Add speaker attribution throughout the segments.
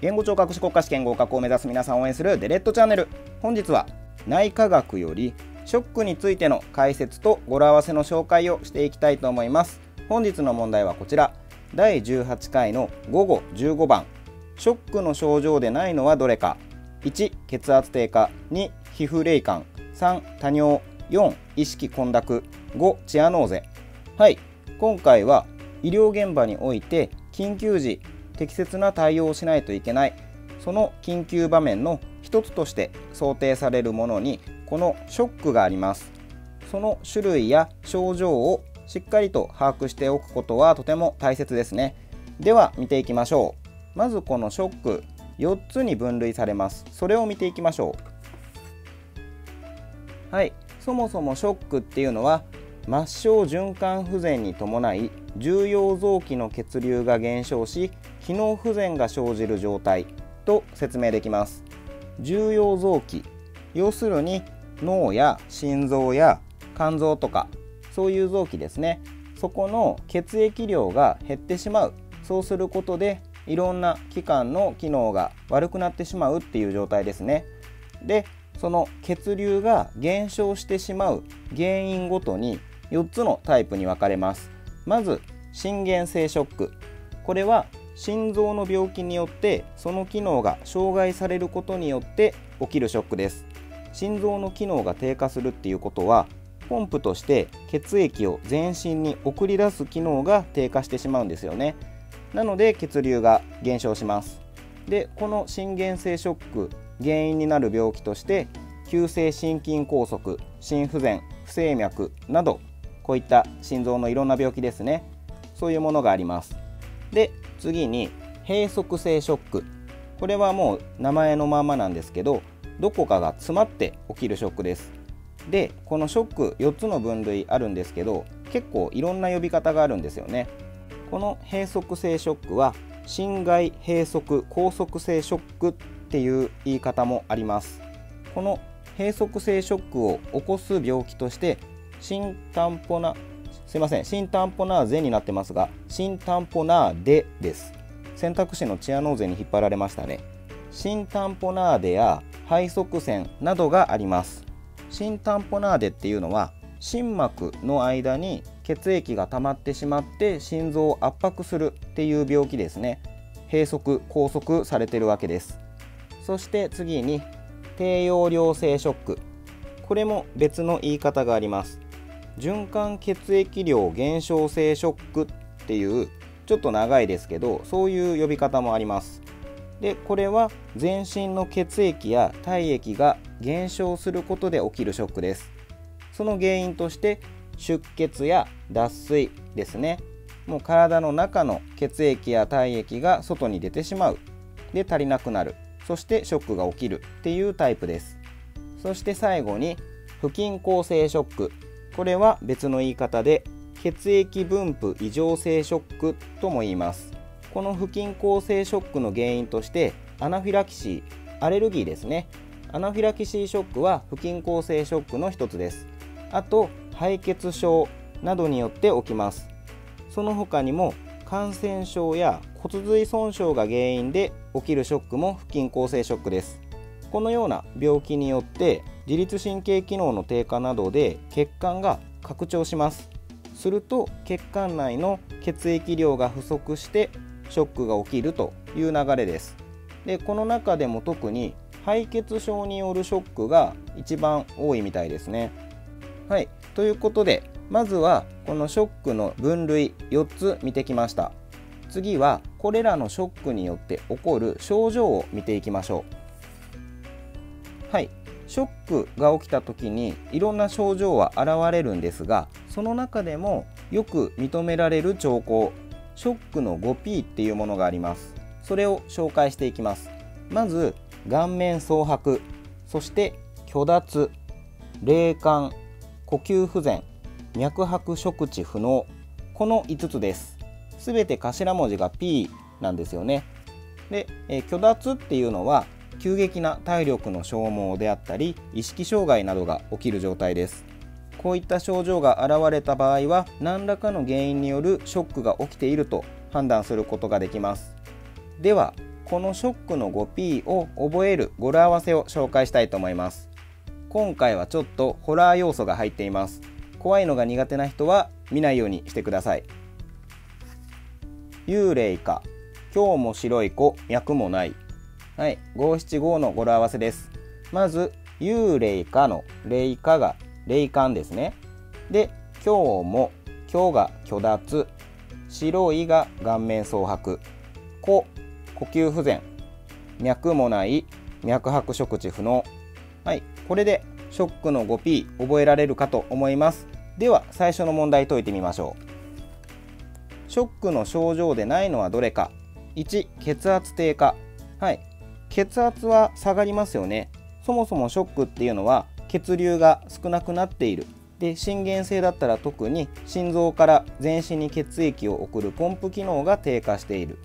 Speaker 1: 言語聴覚士国家試験合格を目指す皆さんを応援するデレットチャンネル。本日は内科学よりショックについての解説と語呂合わせの紹介をしていきたいと思います。本日の問題はこちら。第18回の午後15番。ショックの症状でないのはどれか。1血圧低下。2皮膚冷感。3多尿。4意識混濁。5チアノーゼ。はい。今回は医療現場において緊急時適切な対応をしないといけない。その緊急場面の一つとして想定されるものにこのショックがあります。その種類や症状をしっかりと把握しておくことはとても大切ですね。では見ていきましょう。まずこのショック4つに分類されます。それを見ていきましょう。はい。そもそもショックっていうのは末梢循環不全に伴い重要臓器の血流が減少し機能不全が生じる状態と説明できます。重要臓器要するに脳や心臓や肝臓とかそういう臓器ですね。そこの血液量が減ってしまう。そうすることでいろんな器官の機能が悪くなってしまうっていう状態ですね。でその血流が減少してしまう原因ごとに4つのタイプに分かれます。まず心原性ショック。これは心臓の病気によってその機能が障害されることによって起きるショックです。心臓の機能が低下するっていうことはポンプとして血液を全身に送り出す機能が低下してしまうんですよね。なので血流が減少します。でこの心原性ショック原因になる病気として急性心筋梗塞心不全不整脈などこういった心臓のいろんな病気ですね。そういうものがあります。で次に閉塞性ショック。これはもう名前のままなんですけどどこかが詰まって起きるショックです。でこのショック4つの分類あるんですけど結構いろんな呼び方があるんですよね。この閉塞性ショックは心外閉塞拘束性ショックっていう言い方もあります。この閉塞性ショックを起こす病気として新タンポナすいません新タンポナーゼになってますが新タンポナーデです。選択肢のチアノーゼに引っ張られましたね。新タンポナーデや肺側線などがあります。新タンポナーデっていうのは心膜の間に血液が溜まってしまって心臓を圧迫するっていう病気ですね。閉塞拘束されてるわけです。そして次に低用量性ショック。これも別の言い方があります。循環血液量減少性ショックっていうちょっと長いですけどそういう呼び方もあります。でこれは全身の血液や体液が減少することで起きるショックです。その原因として出血や脱水ですね。もう体の中の血液や体液が外に出てしまう。で足りなくなる。そしてショックが起きるっていうタイプです。そして最後に不均衡性ショック。これは別の言い方で血液分布異常性ショックとも言います。この不均衡性ショックの原因としてアナフィラキシーアレルギーですね。アナフィラキシーショックは不均衡性ショックの一つです。あと敗血症などによって起きます。その他にも感染症や骨髄損傷が原因で起きるショックも不均衡性ショックです。このような病気によって自律神経機能の低下などで血管が拡張します。すると血管内の血液量が不足してショックが起きるという流れです。でこの中でも特に敗血症によるショックが一番多いみたいですね。はい。ということでまずはこのショックの分類4つ見てきました。次はこれらのショックによって起こる症状を見ていきましょう。はい。ショックが起きた時にいろんな症状は現れるんですがその中でもよく認められる兆候ショックの 5P っていうものがあります。それを紹介していきます。まず顔面蒼白そして虚脱霊感呼吸不全脈拍触知不能この5つです。すべて頭文字が P なんですよね。で、え虚脱っていうのは急激な体力の消耗であったり意識障害などが起きる状態です。こういった症状が現れた場合は何らかの原因によるショックが起きていると判断することができます。ではこのショックの 5P を覚える語呂合わせを紹介したいと思います。今回はちょっとホラー要素が入っています。怖いのが苦手な人は見ないようにしてください。幽霊か。今日も白い子。脈もない。はい。五七五の語呂合わせです。まず幽霊かの霊かが霊感ですね。で今日も今日が虚脱。白いが顔面蒼白。子呼吸不全。脈もない脈拍触知不能。はい。これでショックの 5P 覚えられるかと思います。では最初の問題解いてみましょう。ショックの症状でないのはどれか。1血圧低下。はい。血圧は下がりますよね。そもそもショックっていうのは血流が少なくなっている。で心原性だったら特に心臓から全身に血液を送るポンプ機能が低下している。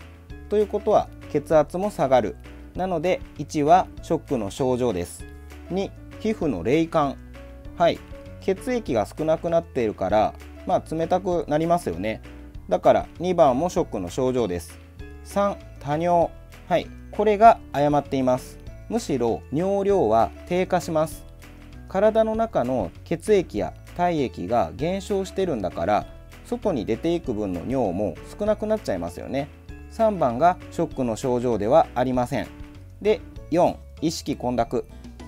Speaker 1: ということは血圧も下がる。なので1はショックの症状です。2皮膚の冷感。はい。血液が少なくなっているからまあ冷たくなりますよね。だから2番もショックの症状です。3多尿。はい。これが誤っています。むしろ尿量は低下します。体の中の血液や体液が減少してるんだから外に出ていく分の尿も少なくなっちゃいますよね。3番がショックの症状ではありません。で4意識混濁。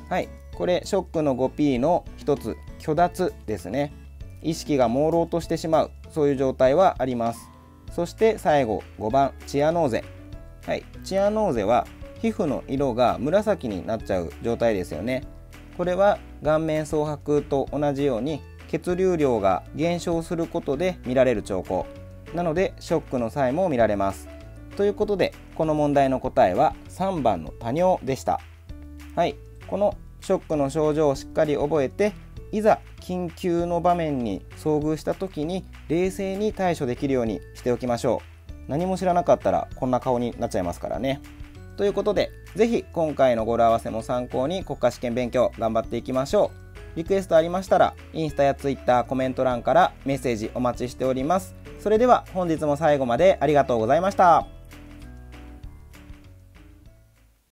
Speaker 1: はい。これショックの 5P の1つ虚脱ですね。意識が朦朧としてしまう。そういう状態はあります。そして最後5番チアノーゼ。はい。チアノーゼは皮膚の色が紫になっちゃう状態ですよね。これは顔面蒼白と同じように血流量が減少することで見られる兆候。なのでショックの際も見られます。ということでこの問題の答えは3番の多尿でした。はい。このショックの症状をしっかり覚えていざ緊急の場面に遭遇した時に冷静に対処できるようにしておきましょう。何も知らなかったらこんな顔になっちゃいますからね。ということで是非今回の語呂合わせも参考に国家試験勉強頑張っていきましょう。リクエストありましたらインスタやツイッターコメント欄からメッセージお待ちしております。それでは本日も最後までありがとうございました。